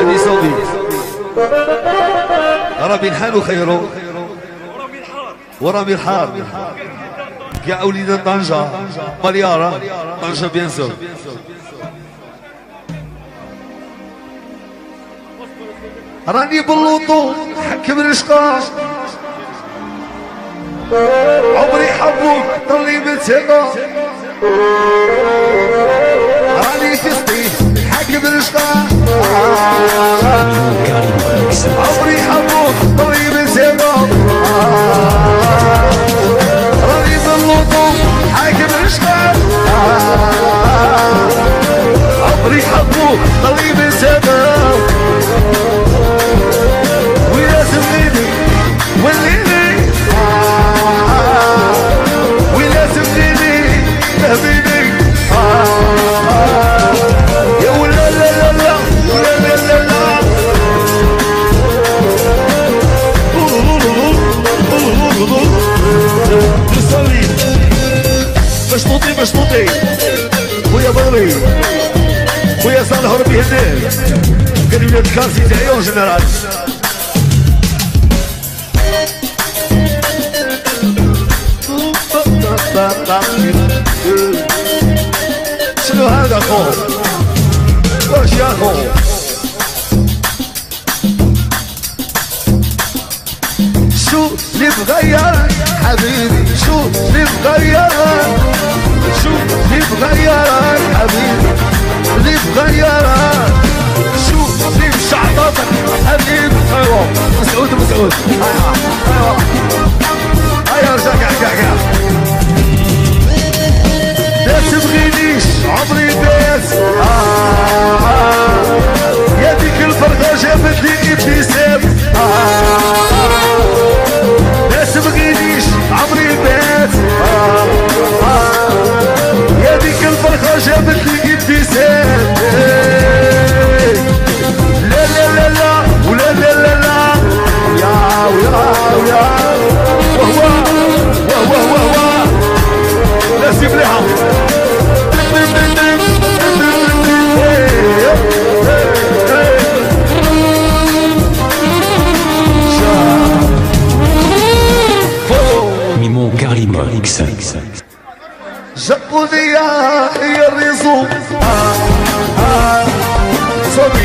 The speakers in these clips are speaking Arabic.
هذه صوبي. ربي الحال خيرو ورامي الحار يا أوليد طنجة. مليارة طنجة بيان سور راني باللوطو حكم الإشقاق. عمري حبوك طلي من ثقة راني في قبرشتان عمري حبوك طيب سيبوك شنو هذا خو واش يا خو شو اللي مغير حبيبي شو اللي مغير شو اللي مغير حبيبي اللي مغير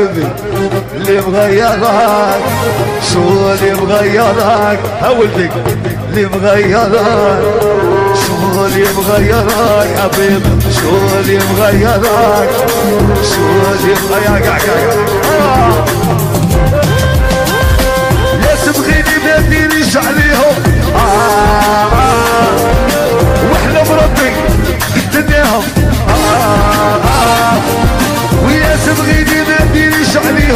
حبيبي اللي مغيرك. شو اللي مغيرك هولدك اللي مغيرك. شو اللي مغيرك حبيبي شو اللي مغيرك شو اللي مغيرك قاع يا نديريش عليهم آه آه. وإحنا بربي قدناهم آه آه. تبغيني ما ديريش عليا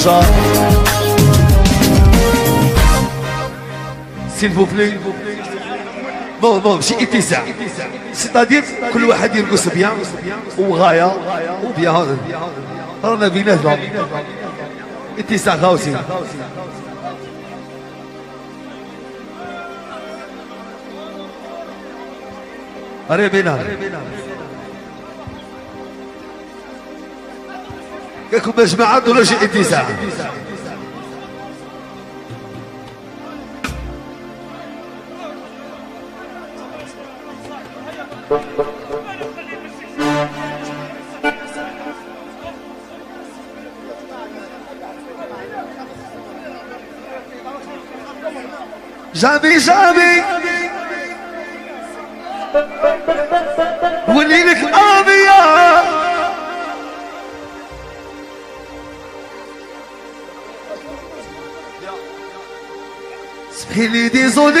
Lazar. S'il vous plaît. بون بون شي اتساع سيتادير كل واحد يرقص بيان وغايه وبيان رانا بيناتنا اتساع خاوسين قريبين كاكو باش ما عنده لا اتساع. جامي جامي وليلك Himidi zodi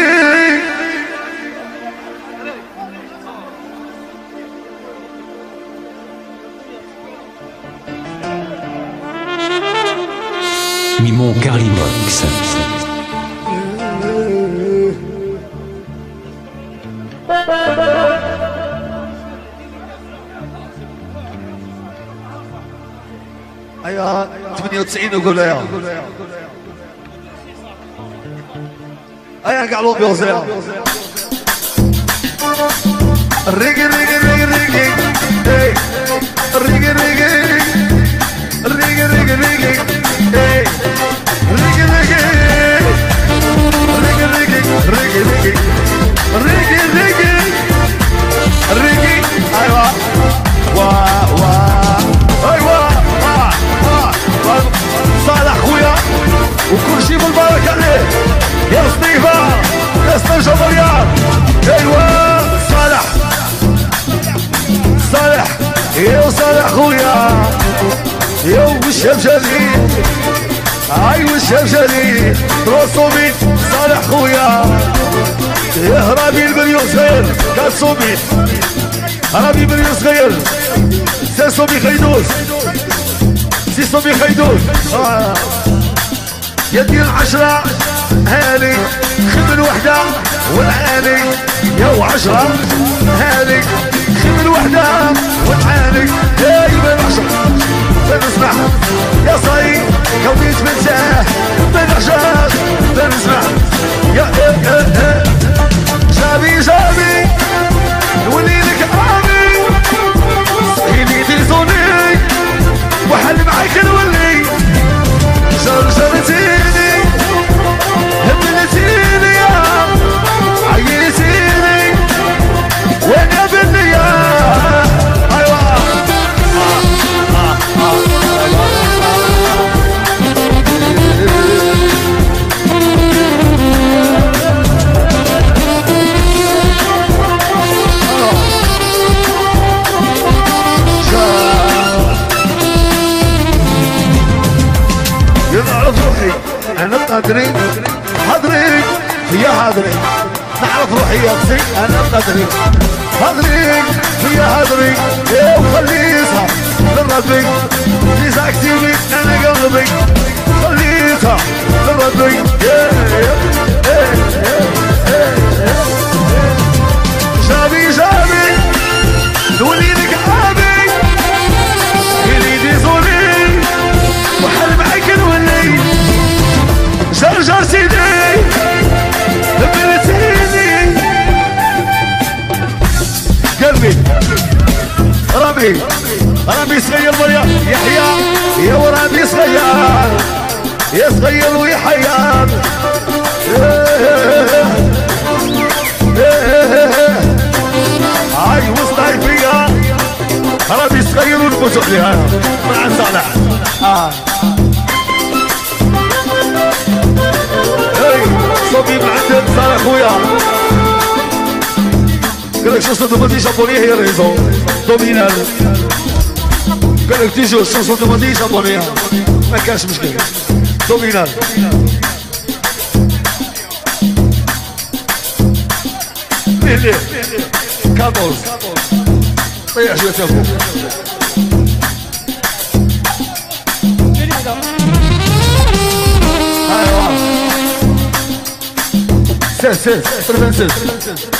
Mimon Carlimox. היה 98 גולר. يا أيوه قاعد بيوزع الريقي الريقي الريقي الريقي إيه. الريقي الريقي الريقي الريقي الريقي إيه. رسومي صالح خويا. يا هرابي المليون صغير كان صومي هرابي المليون صغير سي صومي خيدوس. سي صومي خيدوس. آه. يدي العشرة هاني. خذ الوحدة والعاني. يا وعشرة هاني. خذ الوحدة والعاني. يا يبقى العشرة بنسمع. يا صاي كونيت منساه بنعشاش هدري هدريك فيا هدري ايه وخليتها لربك ليس اكتبك انا قلبك خليتها لربك ايه ربي صغير ويا يحيى يا وربي صغير يا صغير ويحيى. هاي وسطها فيا ربي صغير ونفوتوا عليها. مع صالح آه. صبي معدل صالح خويا Călăcios sunt după tine și apoi e rezon Dominează Călăcios sunt după tine și apoi e Mai ca și mișcă Dominează Bine Cadol Păi ajută-te acum Ses, ses, prevences, prevences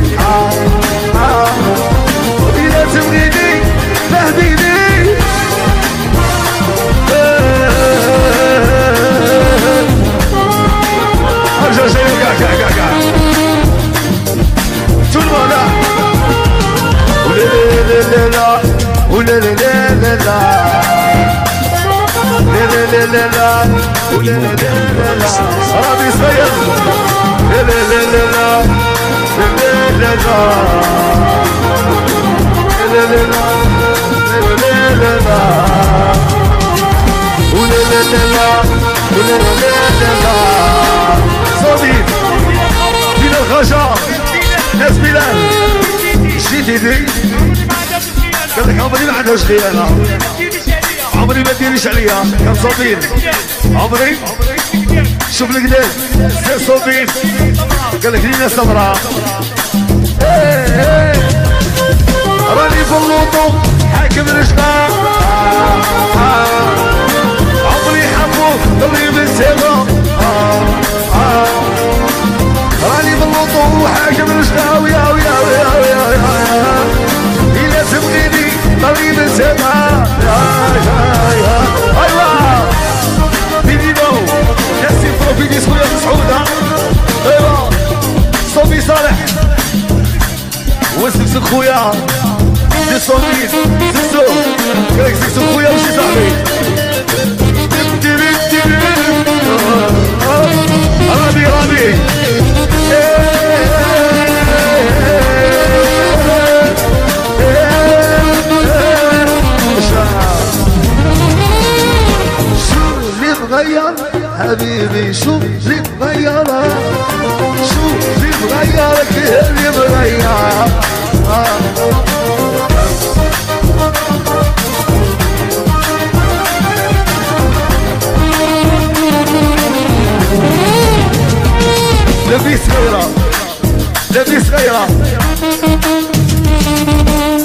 صديق بلا الخشا ناس بلال شتي دي قال لك عمري ما عندهاش خيانة عمري ما ديريش عليا كان صبير عمري شوف القدام سي صبير قال لك لينا سمراء راني بلوطو حاكم رشقا عمري حبو ضريب السما راني بالوطو حاكم رشقا ويا ويا ويا ويا ويا إلا تبغيني ضريب السما يا يا يا أيوا خويا دي سونيس سيسو كريك سيسو خويا ماشي صاحبي رامي رامي حبيبي شوف لي مغيرة شوف لي مغيرة كل اللي مغيرة لبي صغيرة لبي صغيرة لبيس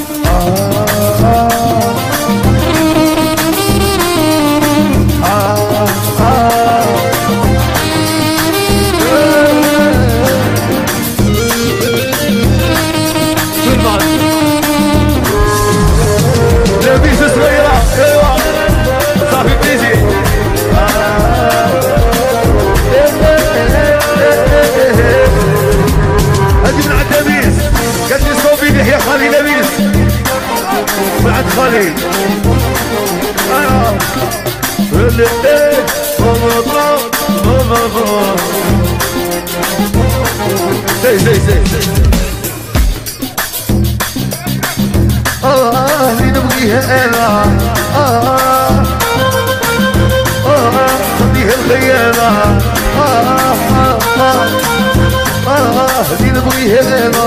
الايه رمضان رمضان زي زي زي زي آه آه اللي نبغيها أنا آه آه خليها الغيانة آه آه آه اللي نبغيها أنا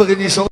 不给你收